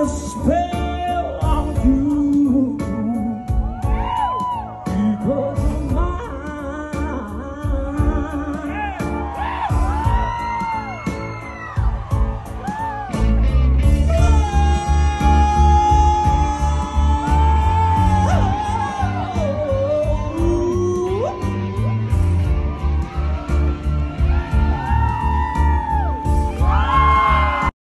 was